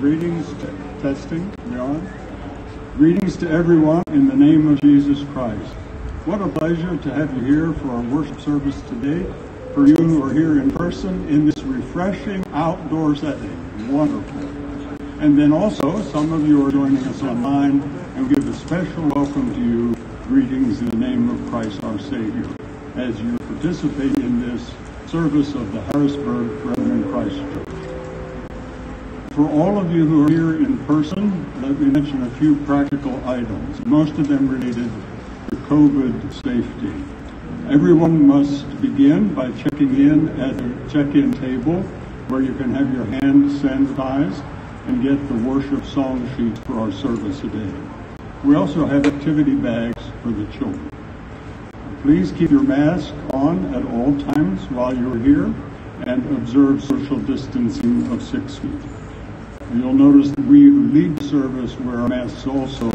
Greetings, testing, we on? Greetings to everyone in the name of Jesus Christ. What a pleasure to have you here for our worship service today. For you who are here in person in this refreshing outdoor setting. Wonderful. And then also, some of you are joining us online, and we give a special welcome to you. Greetings in the name of Christ our Savior as you participate in this service of the Harrisburg Brethren Christ Church. For all of you who are here in person, let me mention a few practical items, most of them related to COVID safety. Everyone must begin by checking in at a check-in table where you can have your hands sanitized and get the worship song sheets for our service today. We also have activity bags for the children. Please keep your mask on at all times while you're here and observe social distancing of six feet. You'll notice that we lead service wear masks also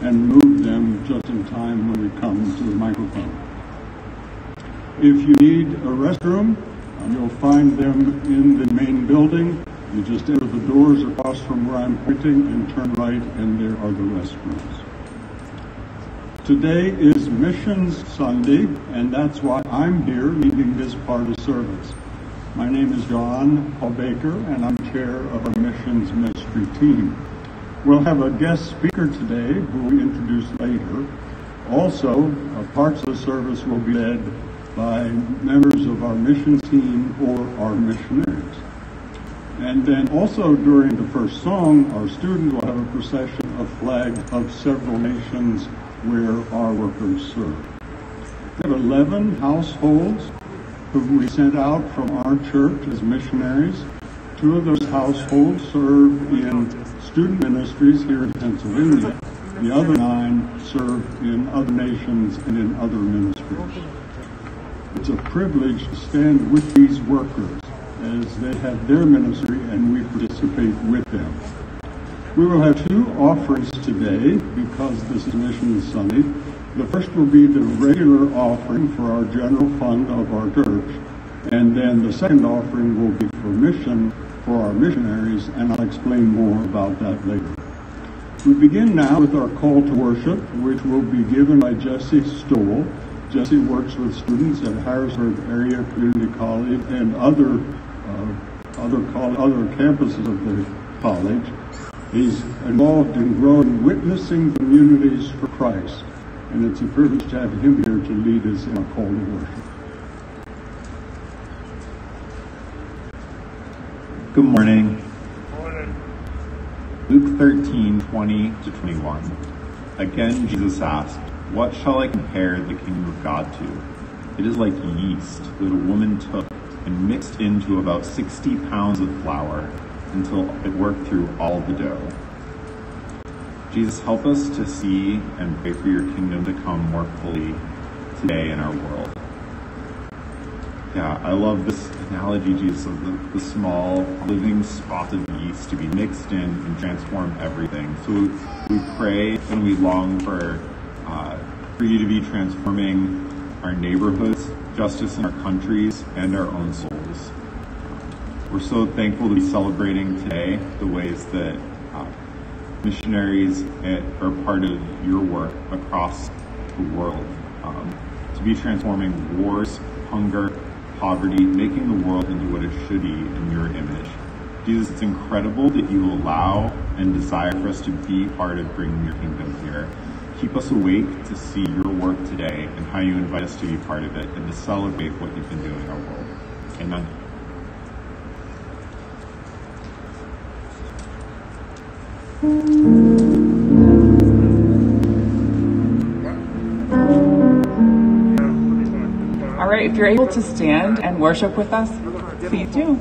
and move them just in time when we come to the microphone. If you need a restroom, you'll find them in the main building. You just enter the doors across from where I'm pointing and turn right and there are the restrooms. Today is Missions Sunday, and that's why I'm here leading this part of service. My name is John Paul Baker, and I'm chair of our missions ministry team. We'll have a guest speaker today who we introduce later. Also, uh, parts of the service will be led by members of our mission team or our missionaries. And then also during the first song, our students will have a procession of flags of several nations where our workers serve. We have 11 households whom we sent out from our church as missionaries. Two of those households serve in student ministries here in Pennsylvania. The other nine serve in other nations and in other ministries. It's a privilege to stand with these workers as they have their ministry and we participate with them. We will have two offerings today because this is Mission Sunday. The first will be the regular offering for our general fund of our church, and then the second offering will be for mission for our missionaries, and I'll explain more about that later. We begin now with our call to worship, which will be given by Jesse Stoll. Jesse works with students at Harrisburg Area Community College and other uh, other, other campuses of the college. He's involved in growing witnessing communities for Christ, and it's a privilege to have him here to lead us in our call to worship. Good morning. Good morning. Luke 13, 20 to 21. Again, Jesus asked, What shall I compare the kingdom of God to? It is like yeast that a woman took and mixed into about 60 pounds of flour until it worked through all the dough. Jesus, help us to see and pray for your kingdom to come more fully today in our world. Yeah, I love this analogy, Jesus, of the, the small living spot of yeast to be mixed in and transform everything. So we pray and we long for, uh, for you to be transforming our neighborhoods, justice in our countries, and our own souls. We're so thankful to be celebrating today the ways that missionaries are part of your work across the world um, to be transforming wars, hunger, poverty, making the world into what it should be in your image. Jesus, it's incredible that you allow and desire for us to be part of bringing your kingdom here. Keep us awake to see your work today and how you invite us to be part of it and to celebrate what you've been doing in our world. Amen. All right, if you're able to stand and worship with us, please do.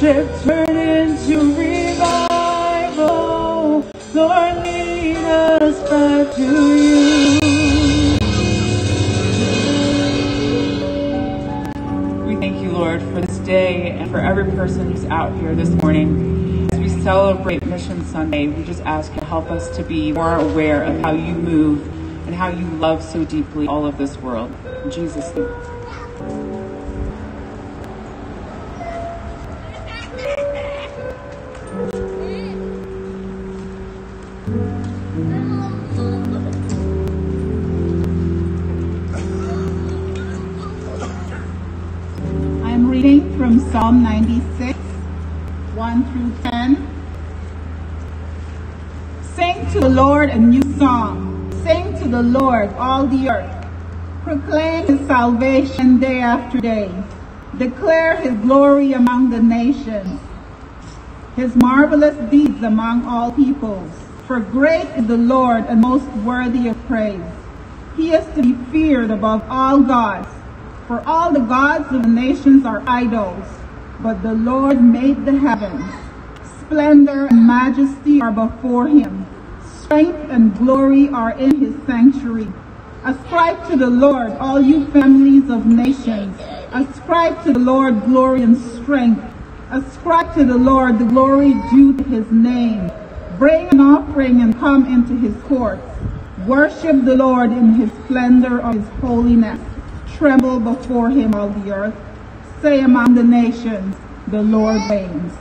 Turn into revival. Lord, lead us back to you. We thank you, Lord, for this day and for every person who's out here this morning. As we celebrate Mission Sunday, we just ask you to help us to be more aware of how you move and how you love so deeply all of this world. In Jesus' name. To the Lord a new song. Sing to the Lord, all the earth. Proclaim his salvation day after day. Declare his glory among the nations, his marvelous deeds among all peoples. For great is the Lord and most worthy of praise. He is to be feared above all gods. For all the gods of the nations are idols, but the Lord made the heavens. Splendor and majesty are before him. Strength and glory are in his sanctuary. Ascribe to the Lord, all you families of nations. Ascribe to the Lord glory and strength. Ascribe to the Lord the glory due to his name. Bring an offering and come into his courts. Worship the Lord in his splendor of his holiness. Tremble before him, all the earth. Say among the nations, the Lord reigns.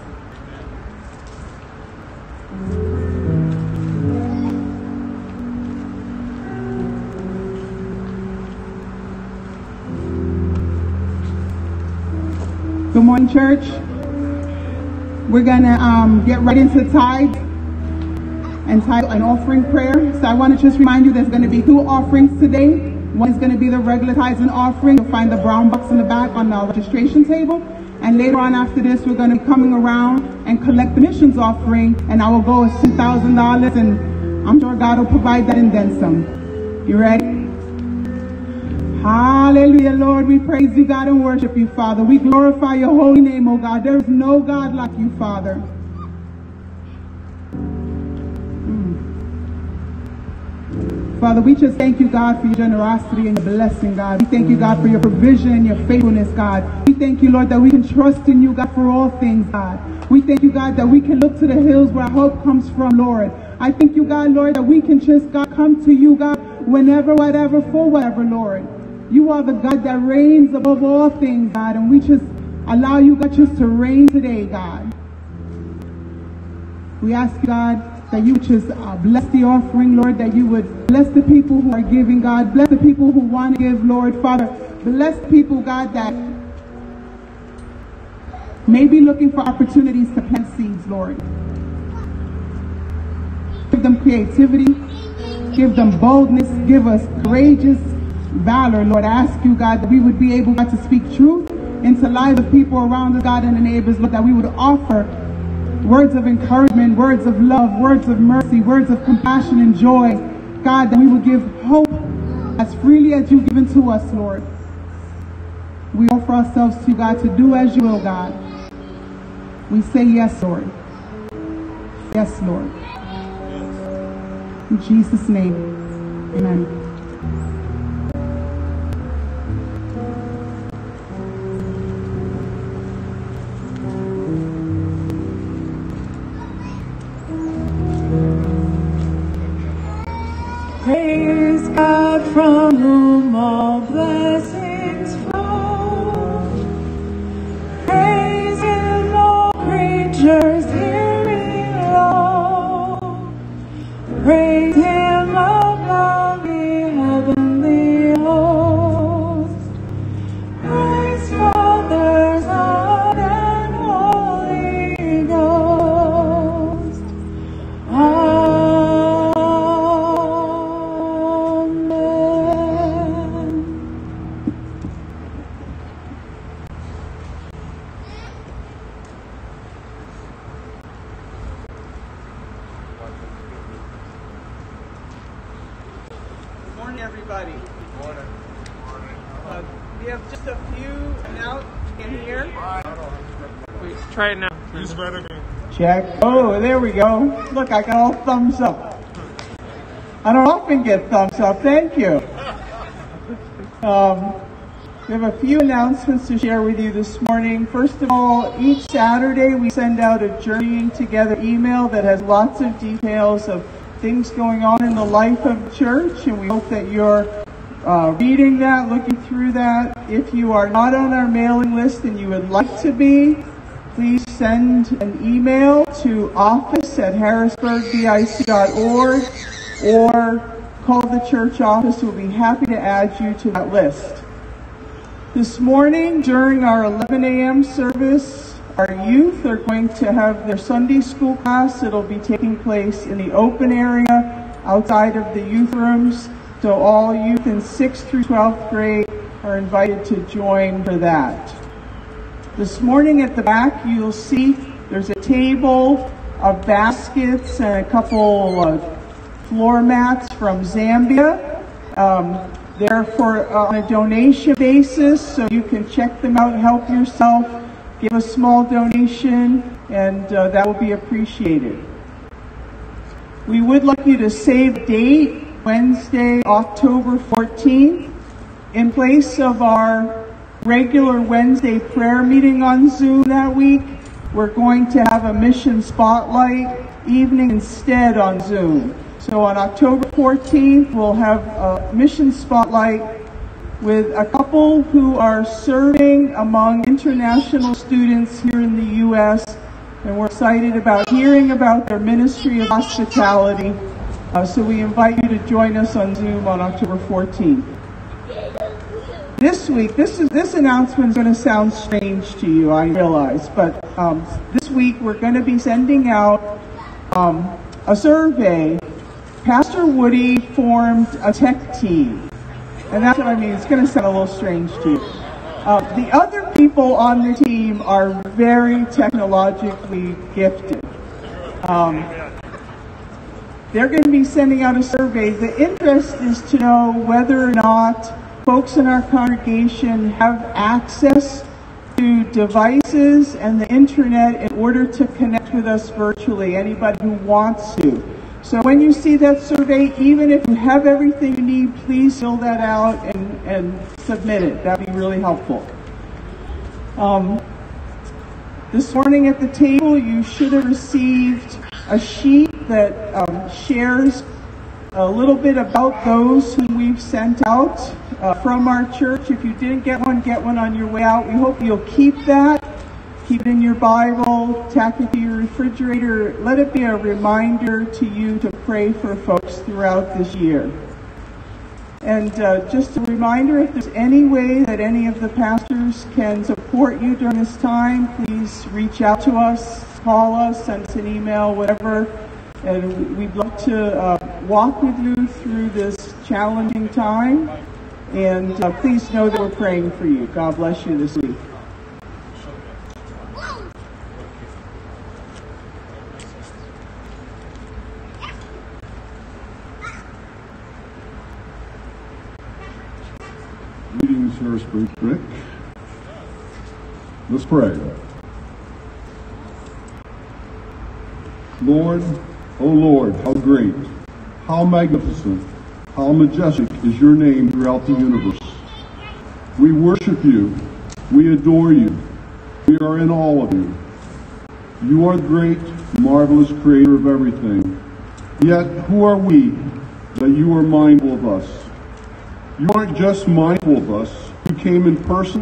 Good morning, church. We're gonna um, get right into tithe and tithe an offering prayer. So I want to just remind you there's going to be two offerings today. One is going to be the regular tithes and offering. You'll find the brown box in the back on the registration table. And later on after this, we're going to be coming around and collect the missions offering. And our goal is $2,000. And I'm sure God will provide that and then some. You ready? Hallelujah, Lord. We praise you, God, and worship you, Father. We glorify your holy name, oh God. There is no God like you, Father. Hmm. Father, we just thank you, God, for your generosity and your blessing, God. We thank you, God, for your provision and your faithfulness, God. We thank you, Lord, that we can trust in you, God, for all things, God. We thank you, God, that we can look to the hills where our hope comes from, Lord. I thank you, God, Lord, that we can just, God, come to you, God, whenever, whatever, for whatever, Lord. You are the God that reigns above all things, God, and we just allow you, God, just to reign today, God. We ask God, that you just uh, bless the offering, Lord, that you would bless the people who are giving, God. Bless the people who want to give, Lord. Father, bless the people, God, that may be looking for opportunities to plant seeds, Lord. Give them creativity. Give them boldness. Give us courageous valor, Lord. I ask you, God, that we would be able, God, to speak truth into lives of people around us, God, and the neighbors, Lord, that we would offer words of encouragement, words of love, words of mercy, words of compassion and joy. God, that we would give hope as freely as you've given to us, Lord. We offer ourselves to you, God, to do as you will, God. We say yes, Lord. Yes, Lord. In Jesus' name, amen. Go. Look, I got all thumbs up. I don't often get thumbs up. Thank you. Um, we have a few announcements to share with you this morning. First of all, each Saturday we send out a Journeying Together email that has lots of details of things going on in the life of the church, and we hope that you're uh, reading that, looking through that. If you are not on our mailing list and you would like to be, please send an email to office at harrisburgbic.org or call the church office. We'll be happy to add you to that list. This morning during our 11 a.m. service, our youth are going to have their Sunday school class. It'll be taking place in the open area outside of the youth rooms. So all youth in 6th through 12th grade are invited to join for that. This morning at the back, you'll see table of baskets and a couple of floor mats from Zambia. Um, they're for uh, on a donation basis, so you can check them out, help yourself, give a small donation, and uh, that will be appreciated. We would like you to save the date Wednesday, October 14th, in place of our regular Wednesday prayer meeting on Zoom that week. We're going to have a mission spotlight evening instead on Zoom. So on October 14th, we'll have a mission spotlight with a couple who are serving among international students here in the U.S. And we're excited about hearing about their ministry of hospitality. Uh, so we invite you to join us on Zoom on October 14th. This week, this is this announcement is going to sound strange to you, I realize, but um, this week we're going to be sending out um, a survey. Pastor Woody formed a tech team, and that's what I mean. It's going to sound a little strange to you. Uh, the other people on the team are very technologically gifted. Um, they're going to be sending out a survey. The interest is to know whether or not folks in our congregation have access to devices and the internet in order to connect with us virtually, anybody who wants to. So when you see that survey, even if you have everything you need, please fill that out and, and submit it. That'd be really helpful. Um, this morning at the table, you should have received a sheet that um, shares a little bit about those who we've sent out uh, from our church. If you didn't get one, get one on your way out. We hope you'll keep that. Keep it in your Bible, tack it to your refrigerator. Let it be a reminder to you to pray for folks throughout this year. And uh, just a reminder, if there's any way that any of the pastors can support you during this time, please reach out to us, call us, send us an email, whatever. And we'd love to uh, walk with you through this challenging time. And uh, please know that we're praying for you. God bless you this week. Greetings, Harrisburg BIC. Let's pray. Lord, O Lord, how great, how magnificent, how majestic is your name throughout the universe. We worship you. We adore you. We are in all of you. You are the great, marvelous creator of everything. Yet, who are we that you are mindful of us? You aren't just mindful of us. You came in person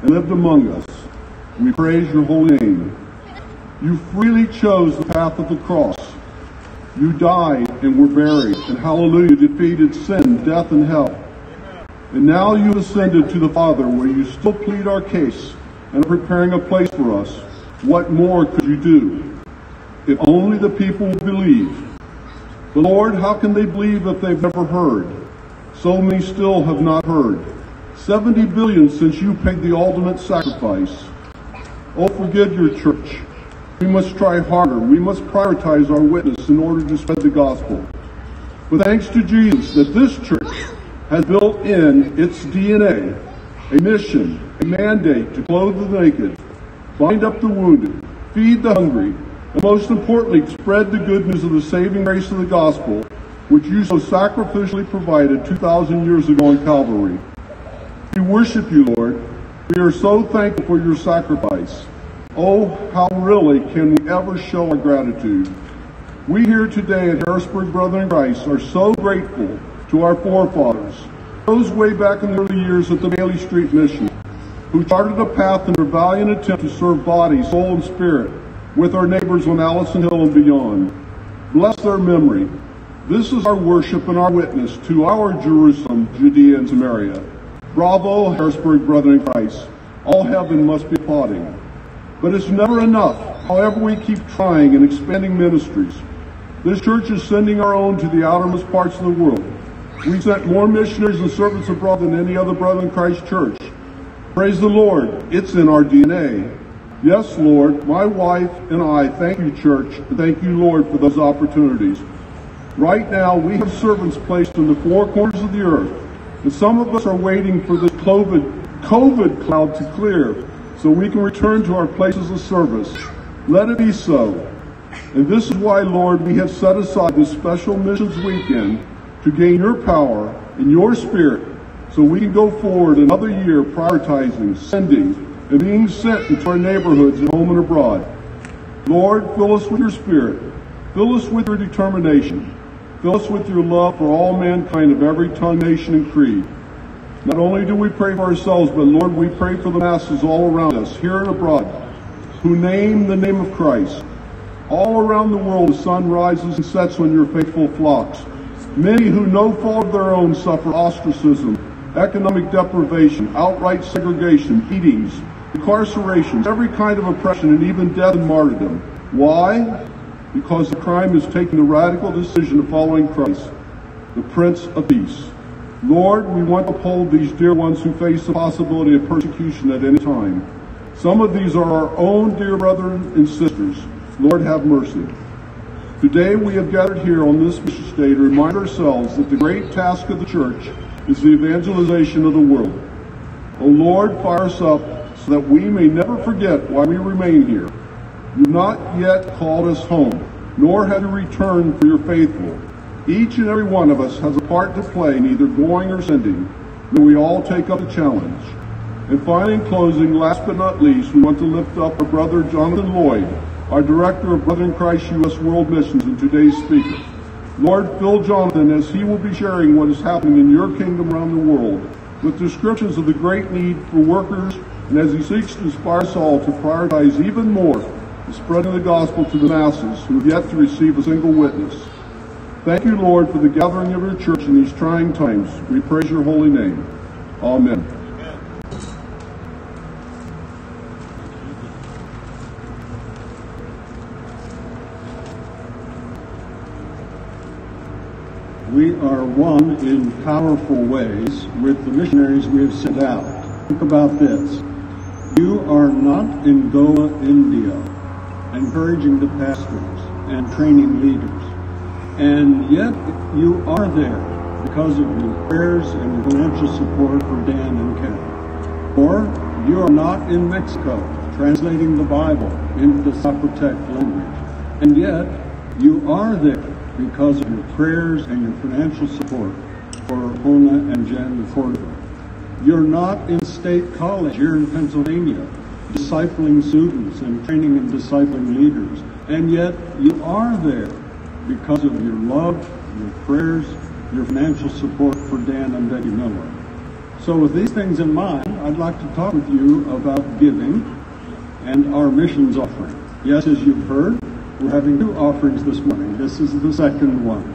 and lived among us. We praise your holy name. You freely chose the path of the cross. You died and were buried, and hallelujah, defeated sin, death, and hell. And now you ascended to the Father, where you still plead our case and are preparing a place for us. What more could you do? If only the people believe. But Lord, how can they believe if they've never heard? So many still have not heard. 70 billion since you paid the ultimate sacrifice. Oh, forgive your church. We must try harder. We must prioritize our witness in order to spread the gospel. But thanks to Jesus that this church has built in its DNA a mission, a mandate to clothe the naked, bind up the wounded, feed the hungry, and most importantly, spread the good news of the saving grace of the gospel, which you so sacrificially provided 2,000 years ago in Calvary. We worship you, Lord. We are so thankful for your sacrifice. Oh, how really can we ever show our gratitude? We here today at Harrisburg Brethren in Christ are so grateful to our forefathers, those way back in the early years at the Bailey Street Mission, who charted a path in their valiant attempt to serve body, soul, and spirit with our neighbors on Allison Hill and beyond. Bless their memory. This is our worship and our witness to our Jerusalem, Judea, and Samaria. Bravo, Harrisburg Brethren in Christ. All heaven must be applauding. But it's never enough, however we keep trying and expanding ministries. This church is sending our own to the outermost parts of the world. We sent more missionaries and servants abroad than any other Brethren in Christ church. Praise the Lord. It's in our DNA. Yes, Lord, my wife and I thank you, church, and thank you, Lord, for those opportunities. Right now, we have servants placed in the four corners of the earth, and some of us are waiting for the COVID, COVID cloud to clear so we can return to our places of service. Let it be so. And this is why, Lord, we have set aside this special missions weekend to gain your power and your spirit so we can go forward another year prioritizing, sending, and being sent into our neighborhoods at home and abroad. Lord, fill us with your spirit. Fill us with your determination. Fill us with your love for all mankind of every tongue, nation, and creed. Not only do we pray for ourselves, but Lord, we pray for the masses all around us, here and abroad, who name the name of Christ. All around the world, the sun rises and sets on your faithful flocks. Many who no fault of their own suffer ostracism, economic deprivation, outright segregation, beatings, incarcerations, every kind of oppression, and even death and martyrdom. Why? Because the crime is taking the radical decision of following Christ, the Prince of Peace. Lord, we want to uphold these dear ones who face the possibility of persecution at any time. Some of these are our own dear brothers and sisters. Lord, have mercy. Today we have gathered here on this mission day to remind ourselves that the great task of the church is the evangelization of the world. O Lord, fire us up so that we may never forget why we remain here. You've not yet called us home, nor have you returned for your faithful. Each and every one of us has a part to play in either going or sending. May we all take up the challenge. And finally, in closing, last but not least, we want to lift up our brother Jonathan Lloyd, our Director of Brethren in Christ U.S. World Missions and today's speaker. Lord, fill Jonathan as he will be sharing what is happening in your kingdom around the world with descriptions of the great need for workers and as he seeks to inspire us all to prioritize even more the spreading of the gospel to the masses who have yet to receive a single witness. Thank you, Lord, for the gathering of your church in these trying times. We praise your holy name. Amen. We are one in powerful ways with the missionaries we have sent out. Think about this. You are not in Goa, India, encouraging the pastors and training leaders. And yet you are there because of your prayers and your financial support for Dan and Ken. Or you are not in Mexico translating the Bible into the Zapotec language. And yet you are there because of your prayers and your financial support for Hona and Jen Cordova. You're not in state college here in Pennsylvania, discipling students and training and discipling leaders. And yet you are there because of your love, your prayers, your financial support for Dan and Betty Miller. So with these things in mind, I'd like to talk with you about giving and our missions offering. Yes, as you've heard, we're having two offerings this morning. This is the second one.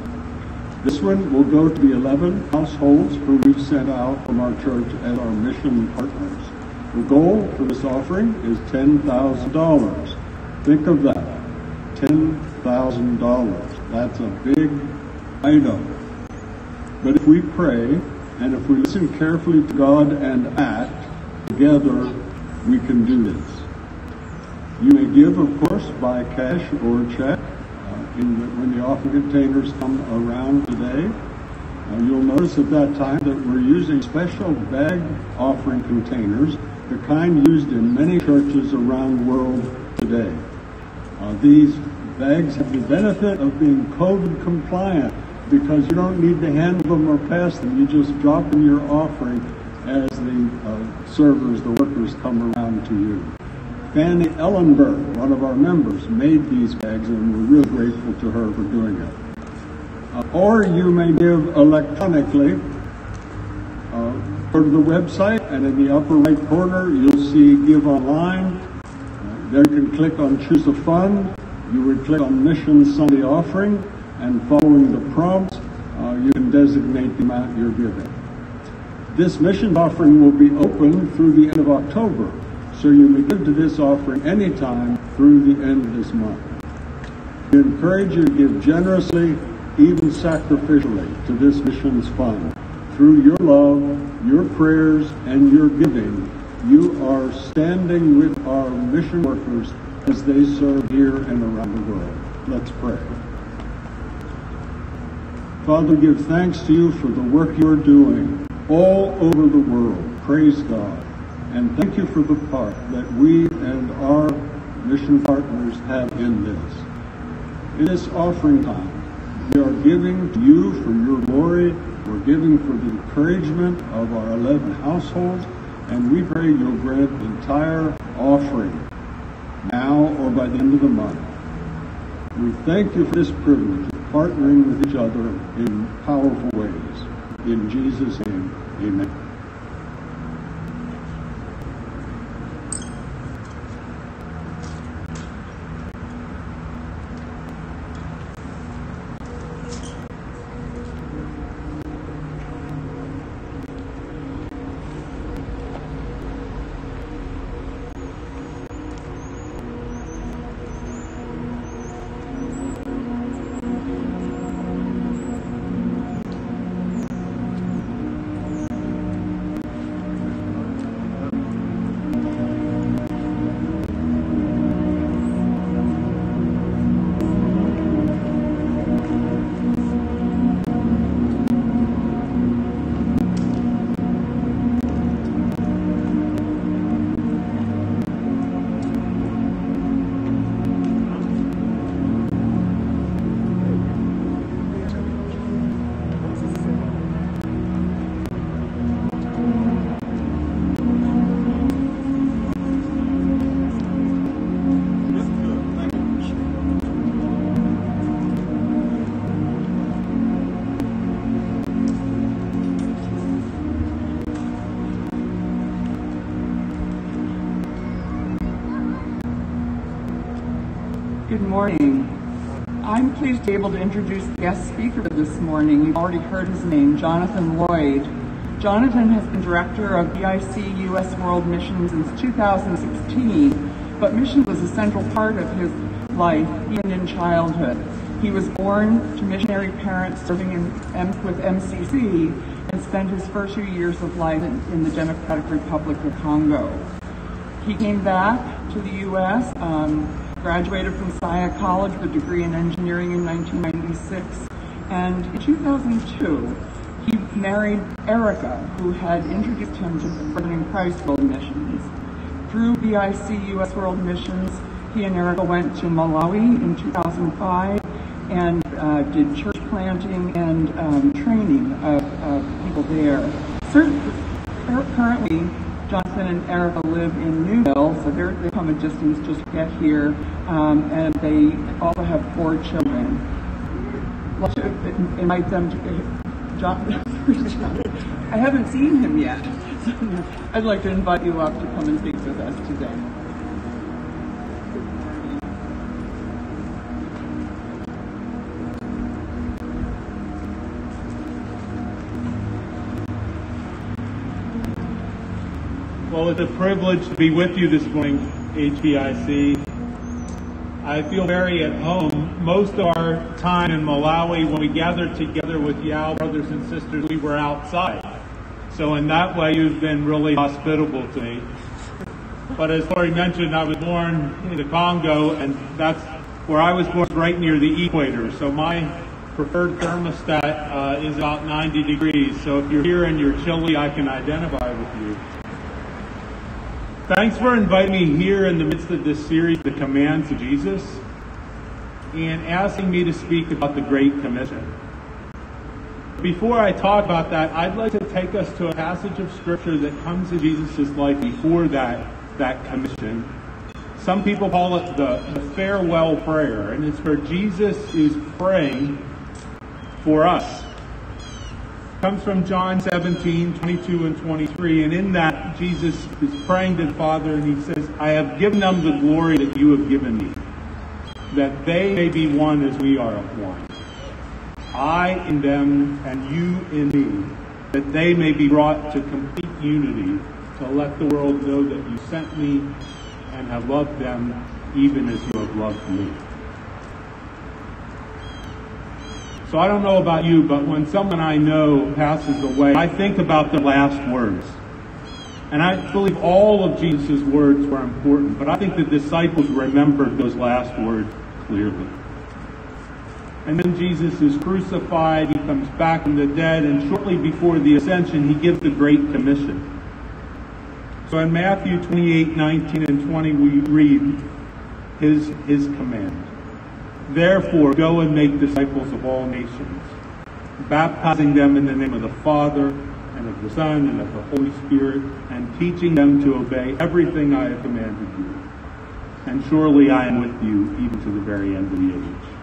This one will go to the 11 households who we've sent out from our church as our mission partners. The goal for this offering is $10,000. Think of that. $10,000. That's a big item. But if we pray and if we listen carefully to God and act, together we can do this. You may give, of course, by cash or check uh, the, when the offering containers come around today. Uh, you'll notice at that time that we're using special bag offering containers the kind used in many churches around the world today. Uh, these bags have the benefit of being COVID compliant because you don't need to handle them or pass them. You just drop in your offering as the uh, servers, the workers come around to you. Fanny Ellenberg, one of our members, made these bags and we're real grateful to her for doing it. Uh, or you may give electronically. Uh, go to the website and in the upper right corner you'll see Give Online. Uh, there you can click on Choose a Fund. You would click on Mission Sunday Offering and following the prompts uh, you can designate the amount you're giving. This mission offering will be open through the end of October, so you may give to this offering anytime through the end of this month. We encourage you to give generously, even sacrificially, to this missions fund. Through your love, your prayers, and your giving, you are standing with our mission workers as they serve here and around the world. Let's pray. Father, give thanks to you for the work you're doing all over the world. Praise God. And thank you for the part that we and our mission partners have in this. In this offering time, we are giving to you for your glory. We're giving for the encouragement of our 11 households. And we pray you'll grant the entire offering now or by the end of the month. We thank you for this privilege of partnering with each other in powerful ways. In Jesus' name, amen. Morning. I'm pleased to be able to introduce the guest speaker this morning. You've already heard his name, Jonathan Lloyd. Jonathan has been director of BIC U.S. World Mission since 2016, but mission was a central part of his life, even in childhood. He was born to missionary parents serving in, with MCC and spent his first few years of life in, in the Democratic Republic of Congo. He came back to the U.S., um, graduated from Messiah College with a degree in engineering in 1996, and in 2002, he married Erica, who had introduced him to Brethren Christ World Missions. Through BIC U.S. World Missions, he and Erica went to Malawi in 2005 and uh, did church planting and um, training of, of people there. Certain, currently, Jonathan and Erica live in Newville, so they're, they come a distance just to get here, um, and they also have four children. Invite them to. John, I haven't seen him yet. I'd like to invite you up to come and speak with us today. Well, it's a privilege to be with you this morning, HBIC. I feel very at home. Most of our time in Malawi, when we gathered together with Yao brothers and sisters, we were outside. So in that way, you've been really hospitable to me. But as Lori mentioned, I was born in the Congo, and that's where I was born, right near the equator. So my preferred thermostat uh, is about 90 degrees. So if you're here and you're chilly, I can identify with you. Thanks for inviting me here in the midst of this series, The Commands of Jesus, and asking me to speak about the Great Commission. Before I talk about that, I'd like to take us to a passage of Scripture that comes in Jesus' life before that, that commission. Some people call it the, the farewell prayer, and it's where Jesus is praying for us comes from John 17, 22 and 23. And in that, Jesus is praying to the Father and he says, I have given them the glory that you have given me, that they may be one as we are one. I in them and you in me, that they may be brought to complete unity, to let the world know that you sent me and have loved them even as you have loved me. So I don't know about you, but when someone I know passes away, I think about the last words. And I believe all of Jesus' words were important, but I think the disciples remembered those last words clearly. And then Jesus is crucified, he comes back from the dead, and shortly before the ascension, he gives the Great Commission. So in Matthew 28, 19 and 20, we read his, his command. Therefore, go and make disciples of all nations, baptizing them in the name of the Father, and of the Son, and of the Holy Spirit, and teaching them to obey everything I have commanded you. And surely I am with you even to the very end of the age.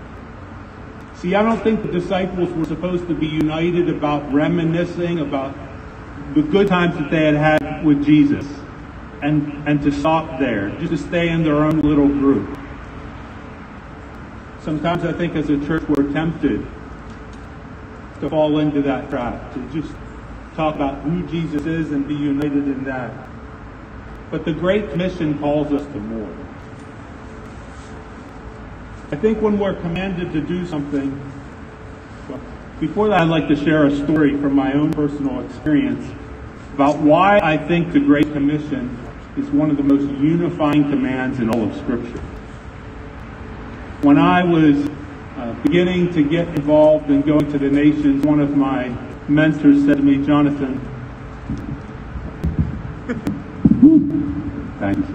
See, I don't think the disciples were supposed to be united about reminiscing about the good times that they had had with Jesus and, and to stop there, just to stay in their own little group. Sometimes I think as a church we're tempted to fall into that trap, to just talk about who Jesus is and be united in that. But the Great Commission calls us to more. I think when we're commanded to do something, well, before that I'd like to share a story from my own personal experience about why I think the Great Commission is one of the most unifying commands in all of Scripture when I was uh, beginning to get involved in going to the nations, one of my mentors said to me, Jonathan, thanks,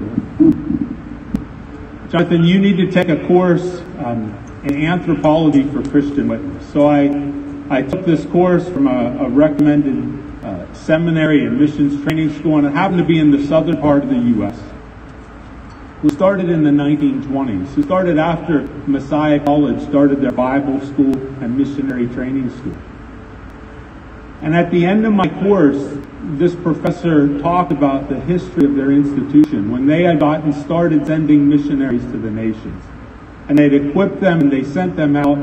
Jonathan, you need to take a course um, in anthropology for Christian witness. So I, I took this course from a, a recommended uh, seminary and missions training school, and it happened to be in the southern part of the U.S who started in the 1920s, who started after Messiah College started their Bible school and missionary training school. And at the end of my course, this professor talked about the history of their institution when they had gotten started sending missionaries to the nations. And they'd equipped them and they sent them out,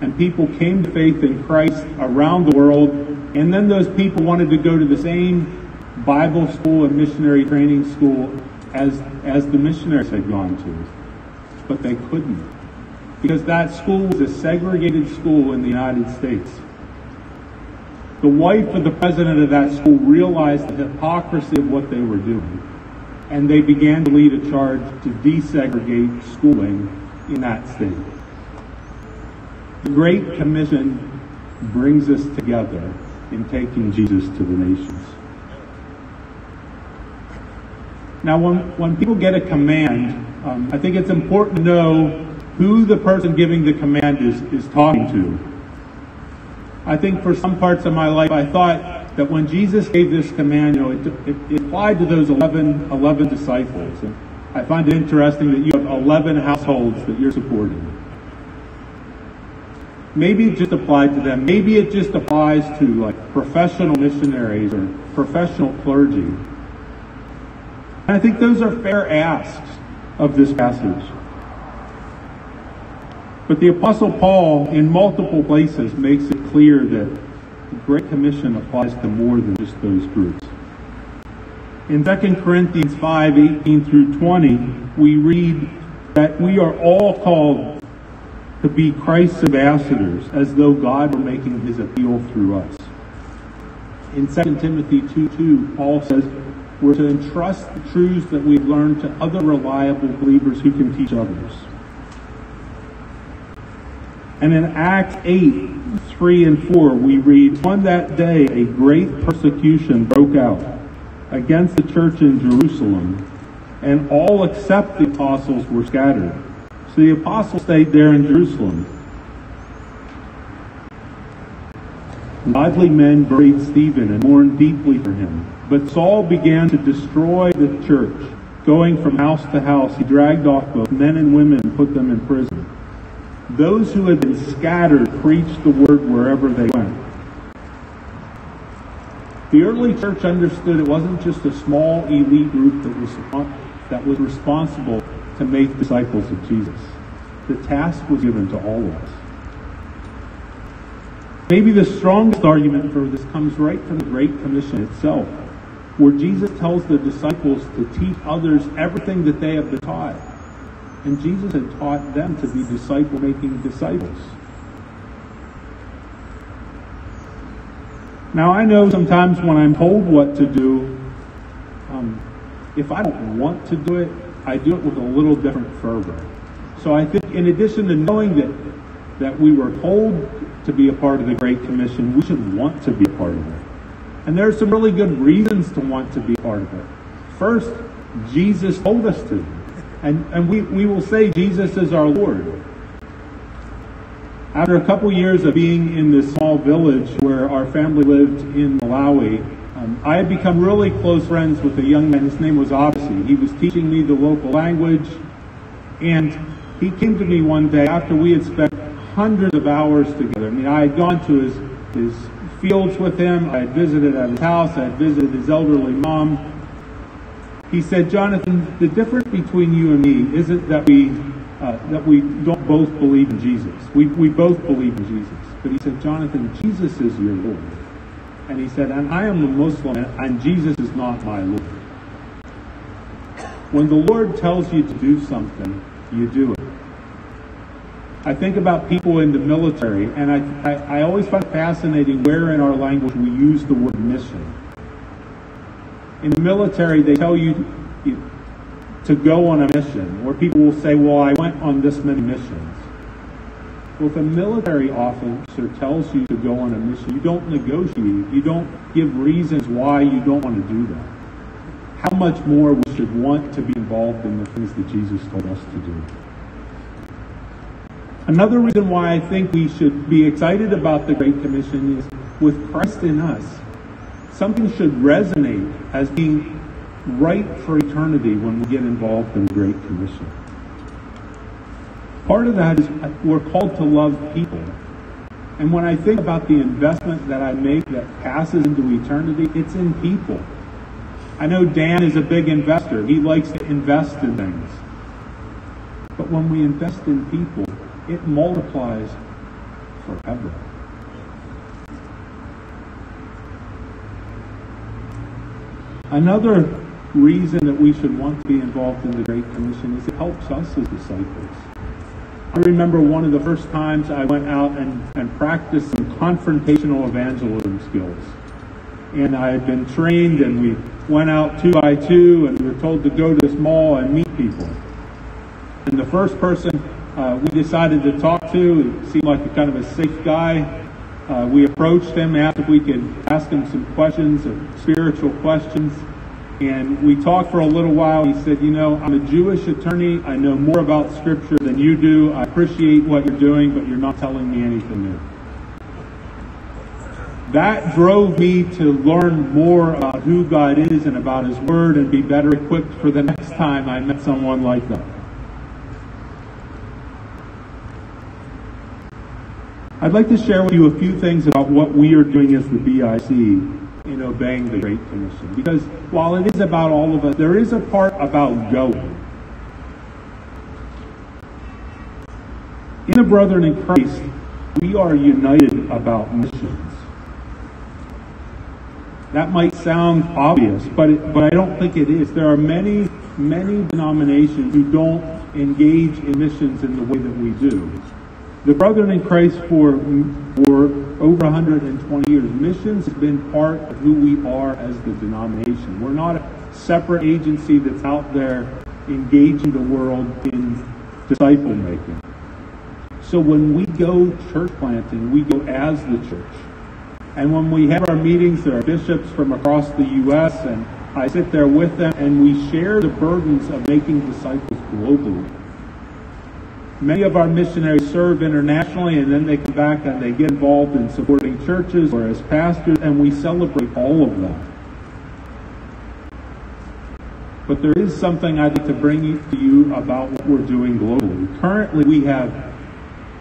and people came to faith in Christ around the world. And then those people wanted to go to the same Bible school and missionary training school as, as the missionaries had gone to. But they couldn't. Because that school was a segregated school in the United States. The wife of the president of that school realized the hypocrisy of what they were doing. And they began to lead a charge to desegregate schooling in that state. The Great Commission brings us together in taking Jesus to the nations. Now, when, when people get a command, um, I think it's important to know who the person giving the command is, is talking to. I think for some parts of my life, I thought that when Jesus gave this command, you know, it, it, it applied to those 11, 11 disciples. And I find it interesting that you have 11 households that you're supporting. Maybe it just applied to them. Maybe it just applies to like professional missionaries or professional clergy. And I think those are fair asks of this passage. But the Apostle Paul, in multiple places, makes it clear that the Great Commission applies to more than just those groups. In 2 Corinthians 5 18 through 20, we read that we are all called to be Christ's ambassadors as though God were making his appeal through us. In 2 Timothy 2 2, Paul says, we're to entrust the truths that we've learned to other reliable believers who can teach others. And in Acts 8, 3 and 4, we read, On that day a great persecution broke out against the church in Jerusalem, and all except the apostles were scattered. So the apostles stayed there in Jerusalem. Godly men buried Stephen and mourned deeply for him. But Saul began to destroy the church. Going from house to house, he dragged off both men and women and put them in prison. Those who had been scattered preached the word wherever they went. The early church understood it wasn't just a small elite group that was that was responsible to make disciples of Jesus. The task was given to all of us. Maybe the strongest argument for this comes right from the Great Commission itself, where Jesus tells the disciples to teach others everything that they have been taught. And Jesus had taught them to be disciple making disciples. Now, I know sometimes when I'm told what to do, um, if I don't want to do it, I do it with a little different fervor. So I think in addition to knowing that, that we were told to be a part of the Great Commission, we should want to be a part of it. And there are some really good reasons to want to be part of it. First, Jesus told us to. And, and we, we will say Jesus is our Lord. After a couple years of being in this small village where our family lived in Malawi, um, I had become really close friends with a young man. His name was Odyssey. He was teaching me the local language, and he came to me one day after we had spent hundreds of hours together. I mean, I had gone to his his fields with him. I had visited at his house. I had visited his elderly mom. He said, "Jonathan, the difference between you and me isn't that we uh, that we don't both believe in Jesus. We we both believe in Jesus." But he said, "Jonathan, Jesus is your Lord." And he said, and I am a Muslim, and Jesus is not my Lord. When the Lord tells you to do something, you do it. I think about people in the military, and I, I, I always find fascinating where in our language we use the word mission. In the military, they tell you, to go on a mission, or people will say, well, I went on this many missions. Well, if a military officer tells you to go on a mission, you don't negotiate. You don't give reasons why you don't want to do that. How much more we should want to be involved in the things that Jesus told us to do. Another reason why I think we should be excited about the Great Commission is with Christ in us, something should resonate as being right for eternity when we get involved in the Great Commission. Part of that is we're called to love people. And when I think about the investment that I make that passes into eternity, it's in people. I know Dan is a big investor. He likes to invest in things. But when we invest in people, it multiplies forever. Another reason that we should want to be involved in the Great Commission is it helps us as disciples. I remember one of the first times I went out and, and practiced some confrontational evangelism skills. And I had been trained and we went out two by two and we were told to go to this mall and meet people. And the first person uh, we decided to talk to, it seemed like a kind of a safe guy. Uh, we approached him, asked if we could ask him some questions, or spiritual questions. And we talked for a little while. He said, You know, I'm a Jewish attorney. I know more about Scripture than you do. I appreciate what you're doing, but you're not telling me anything new. That drove me to learn more about who God is and about His Word and be better equipped for the next time I met someone like that. I'd like to share with you a few things about what we are doing as the BIC in obeying the Great Commission. Because while it is about all of us, there is a part about going. In the brethren in Christ, we are united about missions. That might sound obvious, but it, but I don't think it is. There are many many denominations who don't engage in missions in the way that we do. The Brethren in Christ for, for over 120 years, missions has been part of who we are as the denomination. We're not a separate agency that's out there engaging the world in disciple making. So when we go church planting, we go as the church. And when we have our meetings, there are bishops from across the U.S. and I sit there with them and we share the burdens of making disciples globally. Many of our missionaries serve internationally and then they come back and they get involved in supporting churches or as pastors and we celebrate all of them. But there is something I'd like to bring to you about what we're doing globally. Currently we have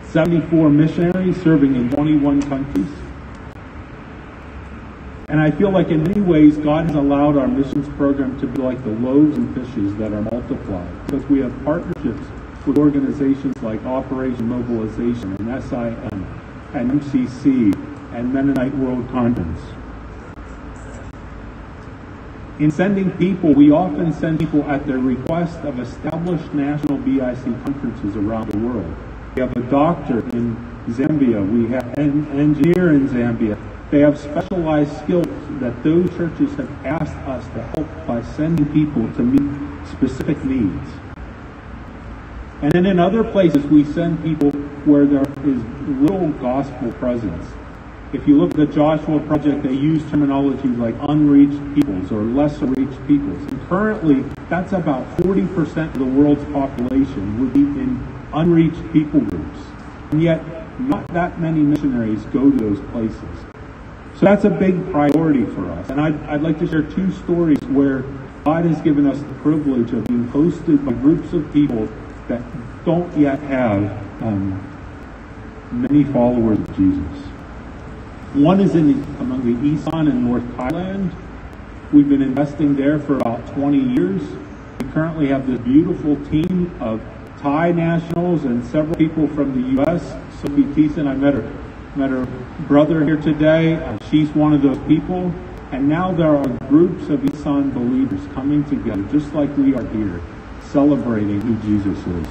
74 missionaries serving in 21 countries. And I feel like in many ways, God has allowed our missions program to be like the loaves and fishes that are multiplied because we have partnerships with organizations like Operation Mobilization and SIM and MCC and Mennonite World Conference. In sending people, we often send people at the request of established national BIC conferences around the world. We have a doctor in Zambia. We have an engineer in Zambia. They have specialized skills that those churches have asked us to help by sending people to meet specific needs. And then in other places, we send people where there is little gospel presence. If you look at the Joshua Project, they use terminology like unreached peoples or lesser reached peoples. And currently, that's about 40% of the world's population would be in unreached people groups. And yet, not that many missionaries go to those places. So that's a big priority for us. And I'd, I'd like to share two stories where God has given us the privilege of being hosted by groups of people that don't yet have um, many followers of Jesus. One is in among the Isan in North Thailand. We've been investing there for about 20 years. We currently have this beautiful team of Thai nationals and several people from the U.S. Sophie Thiessen, I met her met her brother here today. Uh, she's one of those people. And now there are groups of Isan believers coming together, just like we are here, celebrating who Jesus is.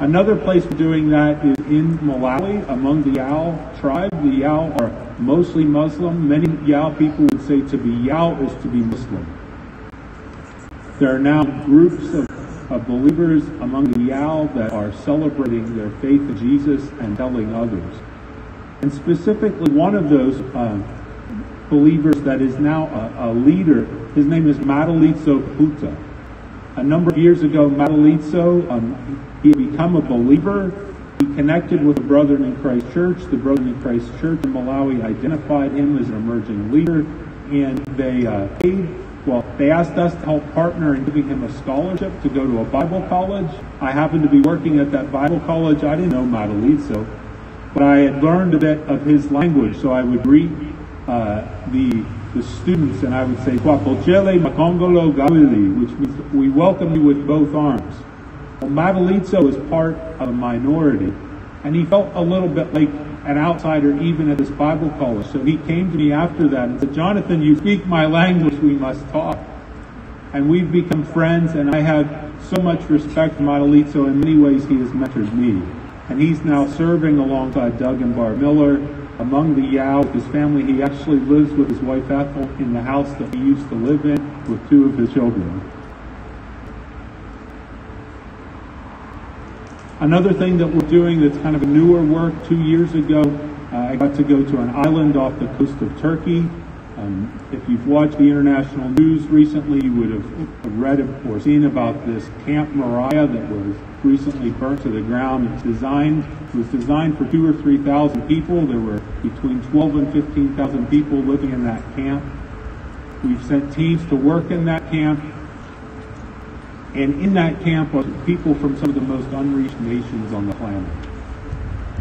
Another place we're doing that is in Malawi, among the Yao tribe. The Yao are mostly Muslim. Many Yao people would say to be Yao is to be Muslim. There are now groups of of believers among the Yao that are celebrating their faith in Jesus and telling others. And specifically, one of those uh, believers that is now a, a, leader, his name is Madalitso Puta. A number of years ago, Madalitso, um, he had become a believer. He connected with the Brethren in Christ Church. The Brethren in Christ Church in Malawi identified him as an emerging leader, and they uh, paid well, they asked us to help partner in giving him a scholarship to go to a Bible college. I happened to be working at that Bible college. I didn't know Madalitso, but I had learned a bit of his language, so I would greet uh, the the students and I would say, Kwapolchele Makongolo Gawili, which means we welcome you with both arms. Well, Madalitso is part of a minority, and he felt a little bit like an outsider even at this Bible college. So he came to me after that and said, Jonathan, you speak my language, we must talk. And we've become friends, and I have so much respect for Madalitso. In many ways, he has mentored me. And he's now serving alongside Doug and Barb Miller among the Yao his family. He actually lives with his wife Ethel in the house that he used to live in with two of his children. Another thing that we're doing that's kind of a newer work, two years ago, uh, I got to go to an island off the coast of Turkey. Um, if you've watched the international news recently, you would have read or seen about this Camp Moria that was recently burnt to the ground. It's designed it was designed for two or three thousand people. There were between 12 and 15,000 people living in that camp. We've sent teams to work in that camp. And in that camp was people from some of the most unreached nations on the planet.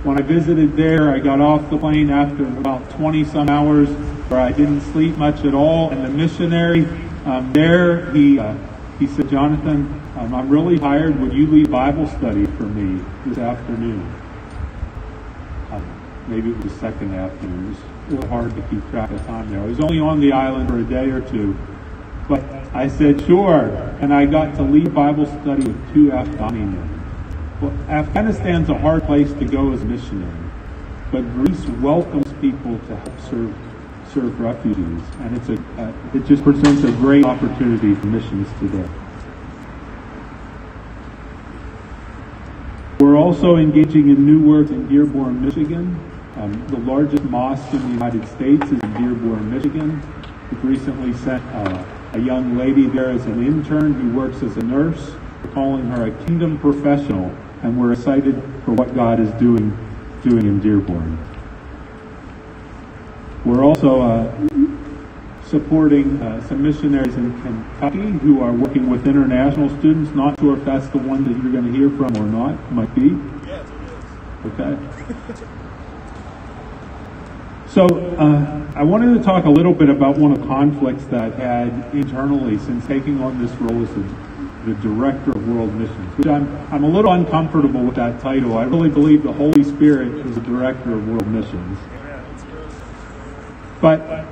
When I visited there, I got off the plane after about 20 some hours where I didn't sleep much at all. And the missionary um, there, he, uh, he said, Jonathan, um, I'm really tired. Would you lead Bible study for me this afternoon? Um, maybe it was the second afternoon. It was hard to keep track of time there. I was only on the island for a day or two. But I said, sure. And I got to lead Bible study with two Afghani men. Well, Afghanistan's a hard place to go as a missionary, but Greece welcomes people to help serve serve refugees, and it's a uh, it just presents a great opportunity for missions today. We're also engaging in new work in Dearborn, Michigan. Um, the largest mosque in the United States is in Dearborn, Michigan. We've recently sent uh, a young lady there as an intern who works as a nurse. We're calling her a kingdom professional, and we're excited for what God is doing, doing in Dearborn. We're also uh, supporting uh, some missionaries in Kentucky who are working with international students. Not sure if that's the one that you're going to hear from or not. Might be. Yes. Okay. So uh, I wanted to talk a little bit about one of the conflicts that I've had internally since taking on this role as the, the director of world missions. Which I'm, I'm a little uncomfortable with that title. I really believe the Holy Spirit is the director of world missions. But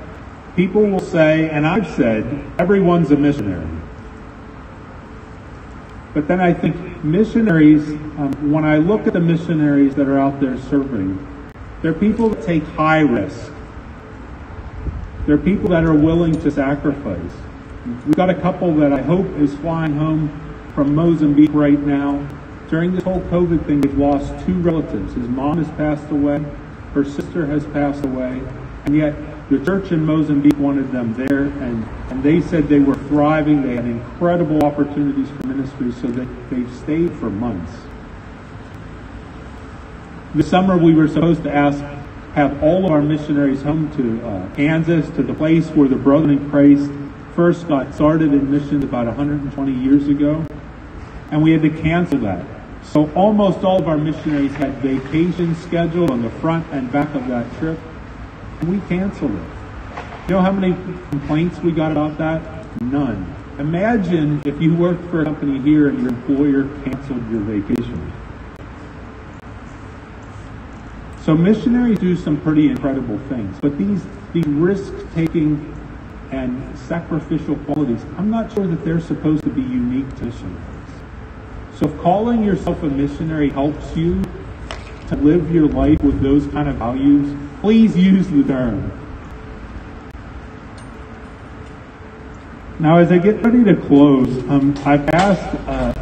people will say, and I've said, everyone's a missionary. But then I think missionaries, um, when I look at the missionaries that are out there serving, they're people that take high risk. They're people that are willing to sacrifice. We've got a couple that I hope is flying home from Mozambique right now. During this whole COVID thing, they've lost two relatives. His mom has passed away, her sister has passed away, and yet the church in Mozambique wanted them there, and, and they said they were thriving. They had incredible opportunities for ministry, so they, they've stayed for months. This summer, we were supposed to ask, have all of our missionaries home to uh, Kansas, to the place where the Brethren in Christ first got started in missions about 120 years ago, and we had to cancel that. So almost all of our missionaries had vacations scheduled on the front and back of that trip we canceled it. You know how many complaints we got about that? None. Imagine if you worked for a company here and your employer canceled your vacation. So missionaries do some pretty incredible things, but these these risk-taking and sacrificial qualities, I'm not sure that they're supposed to be unique to missionaries. So if calling yourself a missionary helps you to live your life with those kind of values, please use the term. Now, as I get ready to close, um, I've asked uh,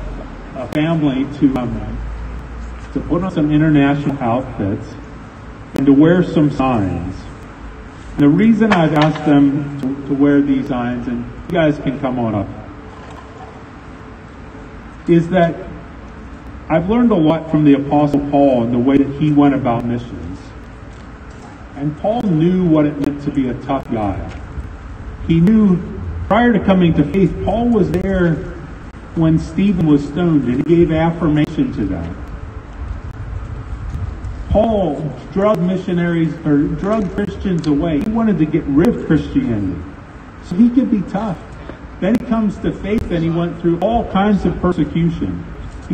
a family to um, to put on some international outfits and to wear some signs. And the reason I've asked them to, to wear these signs, and you guys can come on up, is that I've learned a lot from the Apostle Paul and the way that he went about missions. And Paul knew what it meant to be a tough guy. He knew prior to coming to faith, Paul was there when Stephen was stoned and he gave affirmation to that. Paul drug missionaries or drug Christians away. He wanted to get rid of Christianity. So he could be tough. Then he comes to faith and he went through all kinds of persecution.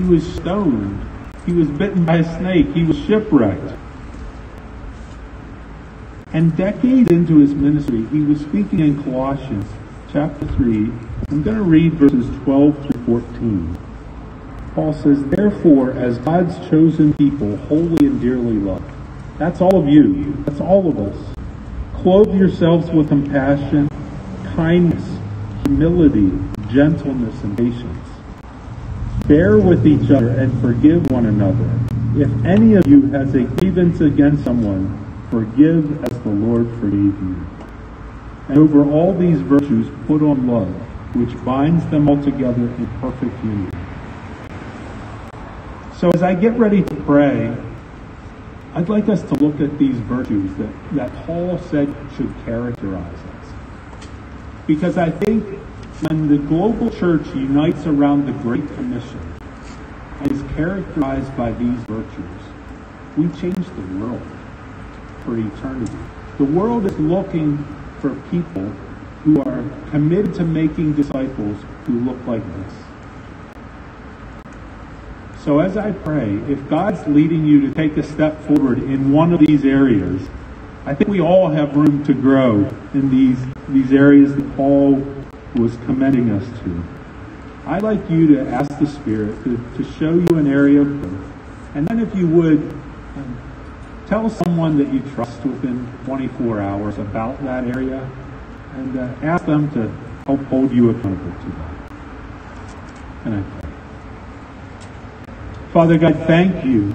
He was stoned. He was bitten by a snake. He was shipwrecked. And decades into his ministry, he was speaking in Colossians chapter 3. I'm going to read verses 12 through 14. Paul says, Therefore, as God's chosen people, holy and dearly loved, that's all of you, that's all of us, clothe yourselves with compassion, kindness, humility, gentleness, and patience Bear with each other and forgive one another. If any of you has a grievance against someone, forgive as the Lord forgave you. And over all these virtues put on love, which binds them all together in perfect unity. So as I get ready to pray, I'd like us to look at these virtues that, that Paul said should characterize us. Because I think when the global church unites around the Great Commission and is characterized by these virtues, we change the world for eternity. The world is looking for people who are committed to making disciples who look like this. So as I pray, if God's leading you to take a step forward in one of these areas, I think we all have room to grow in these, these areas that Paul was commending us to. I'd like you to ask the Spirit to, to show you an area of growth. And then if you would, um, tell someone that you trust within 24 hours about that area and uh, ask them to help hold you accountable to that. And I pray. Father God, thank you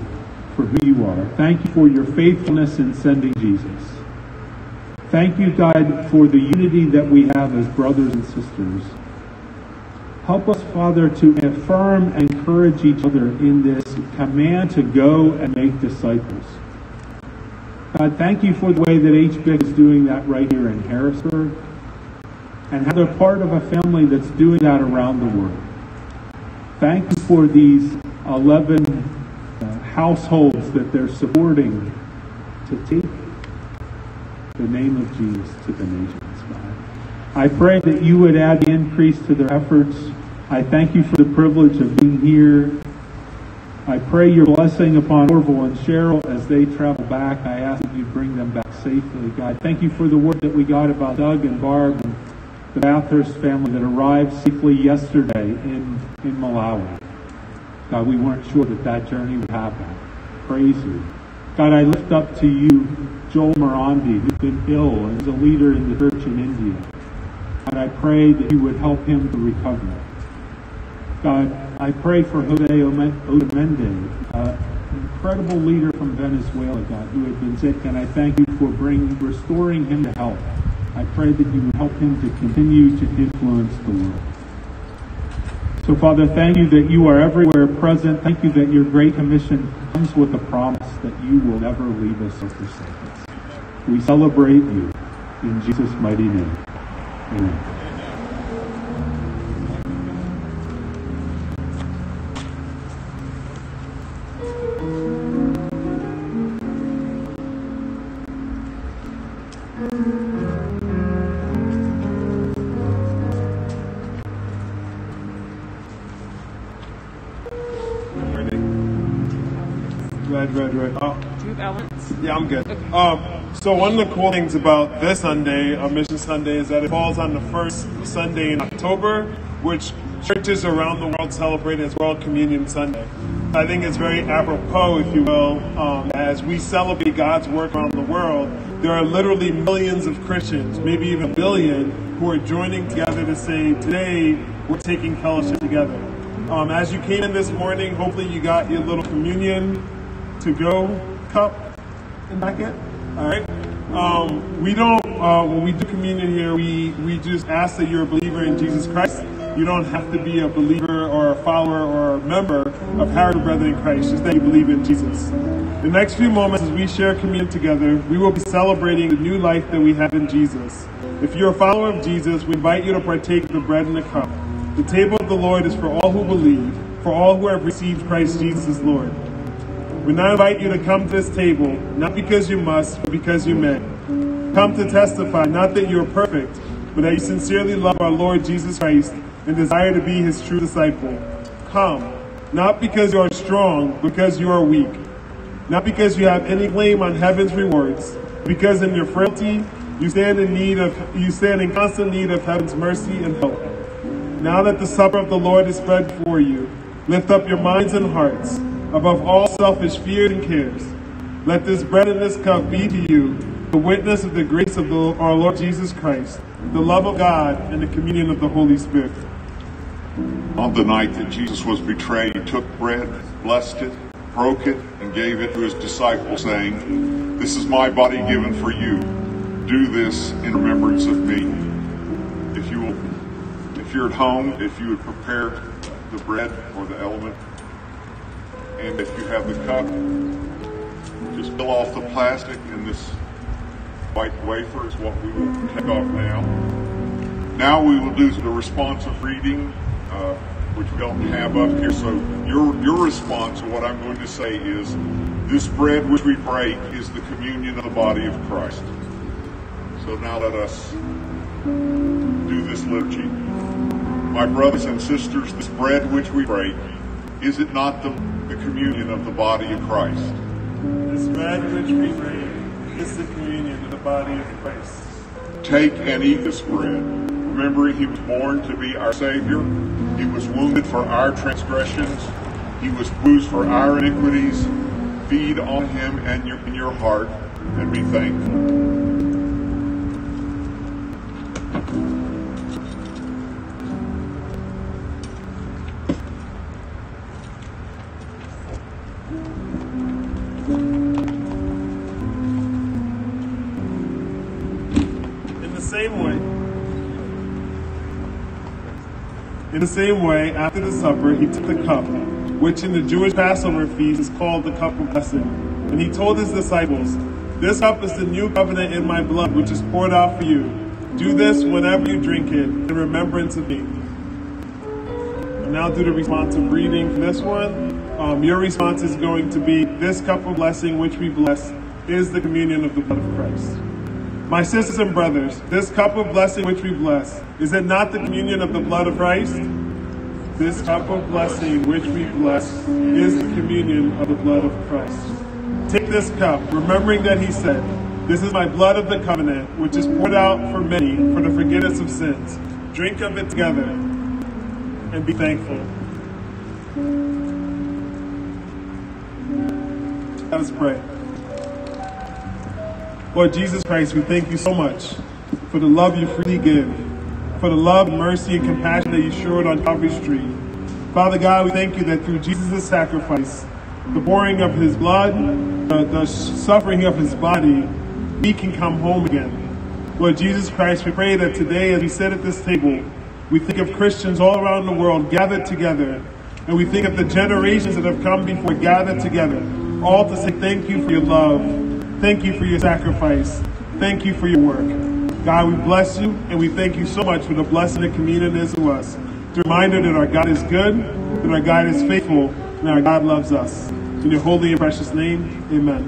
for who you are. Thank you for your faithfulness in sending Jesus. Thank you, God, for the unity that we have as brothers and sisters. Help us, Father, to affirm and encourage each other in this command to go and make disciples. God, thank you for the way that HBIC is doing that right here in Harrisburg and how they're part of a family that's doing that around the world. Thank you for these 11 uh, households that they're supporting to take the name of Jesus to the nations, God. I pray that you would add increase to their efforts. I thank you for the privilege of being here. I pray your blessing upon Orville and Cheryl as they travel back. I ask that you bring them back safely, God. Thank you for the word that we got about Doug and Barb and the Bathurst family that arrived safely yesterday in, in Malawi. God, we weren't sure that that journey would happen. Praise you. God, I lift up to you Joel Morandi, who's been ill and is a leader in the church in India. God, I pray that you would help him to recover. God, I pray for Jose Otamendi, uh, incredible leader from Venezuela, God, who had been sick, and I thank you for bringing, restoring him to health. I pray that you would help him to continue to influence the world. So, Father, thank you that you are everywhere present. Thank you that your Great Commission comes with a promise that you will never leave us or forsake us. We celebrate you in Jesus' mighty name. Amen. Right, right, right. Uh, Do you have elements? yeah, I'm good. Um, so one of the cool things about this Sunday, uh, Mission Sunday, is that it falls on the first Sunday in October, which churches around the world celebrate as World Communion Sunday. I think it's very apropos, if you will, um, as we celebrate God's work around the world. There are literally millions of Christians, maybe even a billion, who are joining together to say, today we're taking fellowship together. Um, as you came in this morning, hopefully you got your little communion to go cup and bucket. All right. Um, we don't uh, when we do communion here, we we just ask that you're a believer in Jesus Christ. You don't have to be a believer or a follower or a member of Harrisburg Brethren in Christ. Just that you believe in Jesus. The next few moments, as we share communion together, we will be celebrating the new life that we have in Jesus. If you're a follower of Jesus, we invite you to partake of the bread and the cup. The table of the Lord is for all who believe, for all who have received Christ Jesus as Lord. We now invite you to come to this table, not because you must, but because you may. Come to testify, not that you are perfect, but that you sincerely love our Lord Jesus Christ and desire to be his true disciple. Come, not because you are strong, because you are weak. Not because you have any claim on heaven's rewards, because in your frailty you stand in need of you stand in constant need of heaven's mercy and help. Now that the supper of the Lord is spread before you, lift up your minds and hearts above all selfish fears and cares. Let this bread and this cup be to you the witness of the grace of the, our Lord Jesus Christ, the love of God, and the communion of the Holy Spirit. On the night that Jesus was betrayed, he took bread, blessed it, broke it, and gave it to his disciples, saying, This is my body given for you. Do this in remembrance of me. If you will, if you're at home, if you would prepare the bread or the element, and if you have the cup, just peel off the plastic, and this white wafer is what we will take off now. Now we will do the responsive reading, uh, which we don't have up here. So your your response to what I'm going to say is, this bread which we break is the communion of the body of Christ. So now let us do this liturgy. My brothers and sisters, this bread which we break, is it not the, the communion of the body of Christ? This bread which we break is the communion of the body of Christ. Take and eat this bread, remembering he was born to be our Savior. He was wounded for our transgressions. He was bruised for our iniquities. Feed on him and your, in your heart and be thankful. In the same way, after the supper, he took the cup, which in the Jewish Passover feast is called the cup of blessing. And he told his disciples, This cup is the new covenant in my blood, which is poured out for you. Do this whenever you drink it in remembrance of me. And now do the responsive reading for this one. Um, your response is going to be, This cup of blessing which we bless is the communion of the blood of Christ. My sisters and brothers, this cup of blessing which we bless, is it not the communion of the blood of Christ? This cup of blessing which we bless is the communion of the blood of Christ. Take this cup, remembering that he said, This is my blood of the covenant, which is poured out for many for the forgiveness of sins. Drink of it together and be thankful. Let us pray. Lord Jesus Christ, we thank you so much for the love you freely give, for the love, mercy, and compassion that you showed on Calvary's tree. Father God, we thank you that through Jesus' sacrifice, the pouring of his blood, the, the suffering of his body, we can come home again. Lord Jesus Christ, we pray that today as we sit at this table, we think of Christians all around the world gathered together, and we think of the generations that have come before gathered together, all to say thank you for your love, Thank you for your sacrifice. Thank you for your work. God, we bless you and we thank you so much for the blessing that communion is to us. The reminder that our God is good, that our God is faithful, and our God loves us. In your holy and precious name, amen.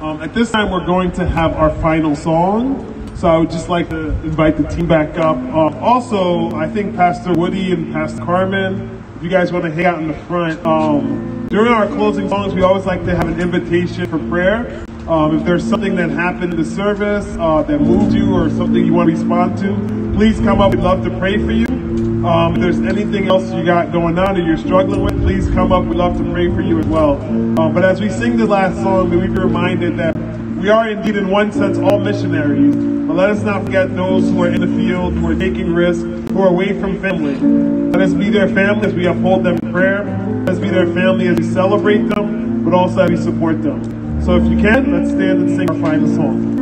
Um, at this time, we're going to have our final song. So I would just like to invite the team back up. Um, also, I think Pastor Woody and Pastor Carmen, if you guys want to hang out in the front, um, during our closing songs, we always like to have an invitation for prayer. Um, if there's something that happened in the service uh, that moved you or something you want to respond to, please come up. We'd love to pray for you. Um, if there's anything else you got going on or you're struggling with, please come up. We'd love to pray for you as well. Um, but as we sing the last song, may we be reminded that we are indeed, in one sense, all missionaries. But let us not forget those who are in the field, who are taking risks, who are away from family. Let us be their family as we uphold them in prayer. Let us be their family as we celebrate them, but also as we support them. So if you can, let's stand and sing our final song.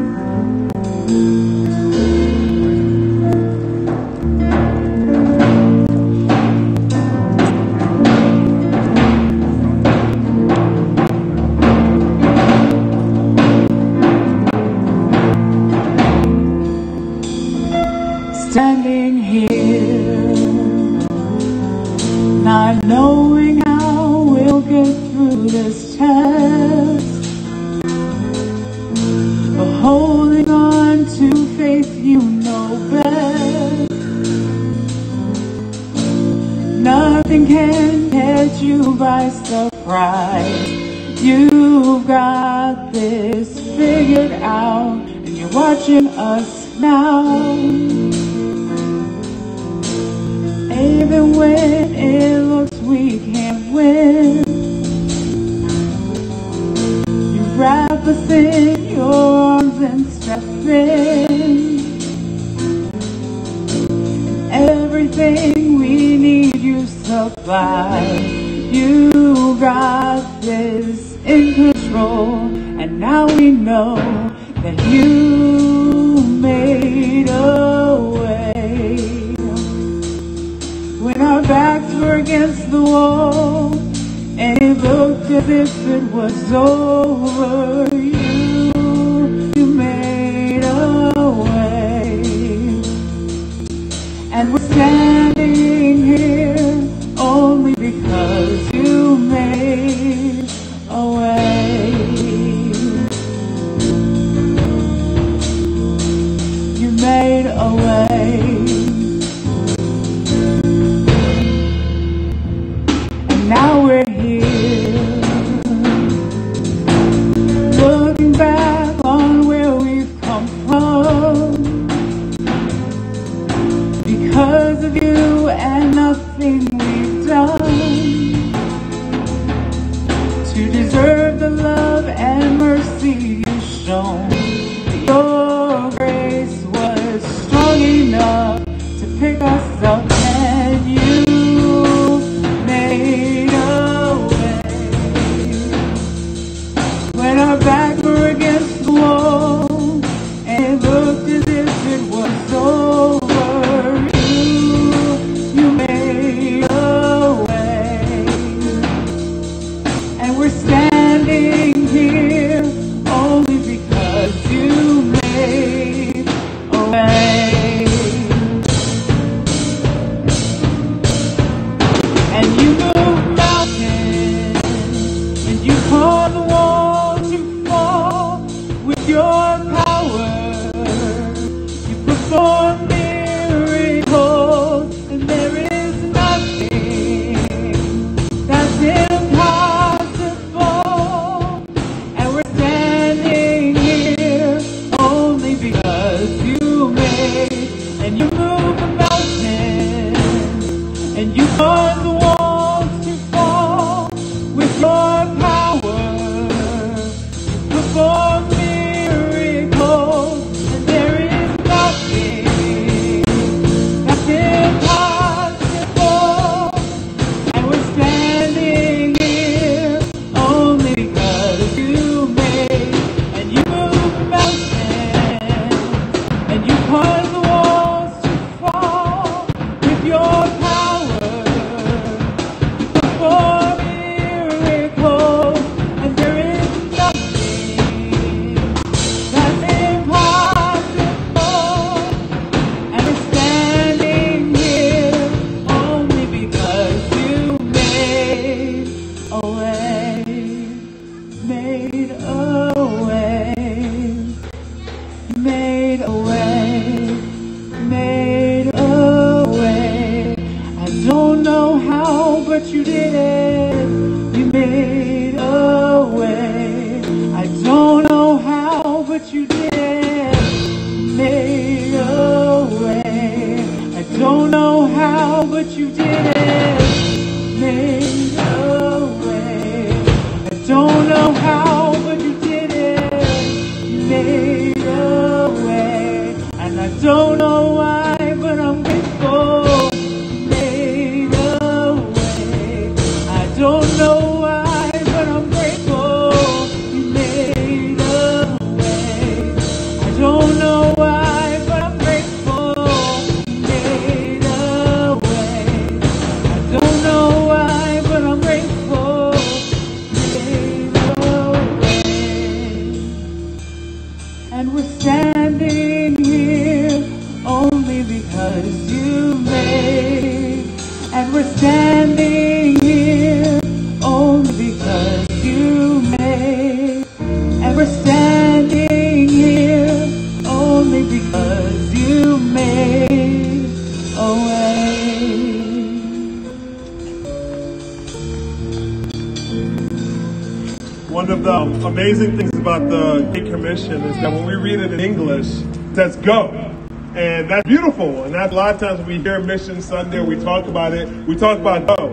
And a lot of times we hear Mission Sunday, we talk about it, we talk about go.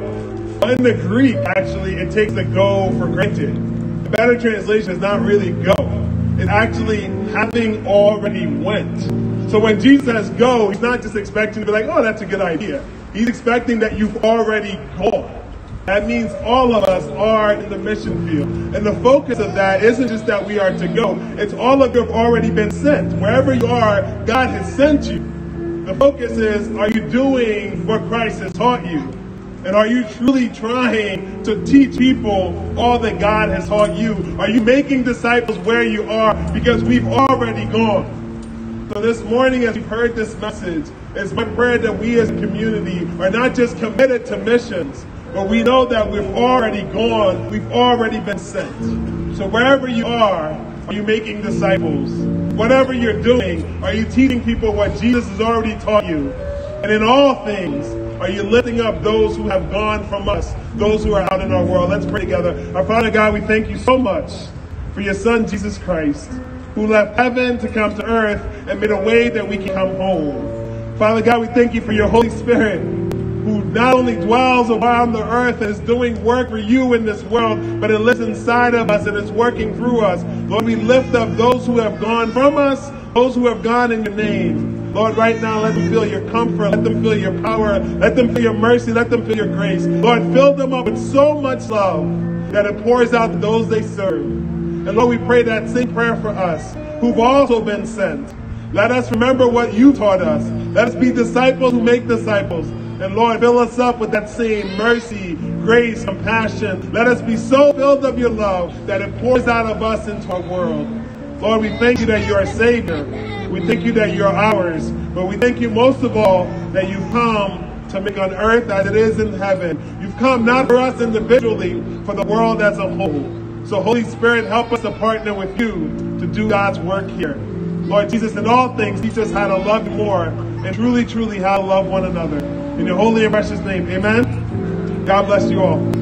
In the Greek, actually, it takes the go for granted. The better translation is not really go. It's actually having already went. So when Jesus says go, he's not just expecting to be like, oh, that's a good idea. He's expecting that you've already gone. That means all of us are in the mission field. And the focus of that isn't just that we are to go, it's all of you have already been sent. Wherever you are, God has sent you. The focus is are you doing what Christ has taught you? And are you truly trying to teach people all that God has taught you? Are you making disciples where you are? Because we've already gone. So this morning, as you've heard this message, it's my prayer that we as a community are not just committed to missions, but we know that we've already gone, we've already been sent. So wherever you are, are you making disciples? Whatever you're doing, are you teaching people what Jesus has already taught you? And in all things, are you lifting up those who have gone from us, those who are out in our world? Let's pray together. Our Father God, we thank you so much for your Son, Jesus Christ, who left heaven to come to earth and made a way that we can come home. Father God, we thank you for your Holy Spirit, not only dwells around the earth and is doing work for you in this world, but it lives inside of us and is working through us. Lord, we lift up those who have gone from us, those who have gone in your name. Lord, right now, let them feel your comfort. Let them feel your power. Let them feel your mercy. Let them feel your grace. Lord, fill them up with so much love that it pours out to those they serve. And Lord, we pray that same prayer for us who've also been sent. Let us remember what you taught us. Let us be disciples who make disciples. And Lord, fill us up with that same mercy, grace, compassion. Let us be so filled of your love that it pours out of us into our world. Lord, we thank you that you're a Savior. We thank you that you're ours. But we thank you most of all that you've come to make on earth as it is in heaven. You've come not for us individually, for the world as a whole. So Holy Spirit, help us to partner with you to do God's work here. Lord Jesus, in all things, teach us how to love you more and truly, truly how to love one another. In your holy and precious name, amen. God bless you all.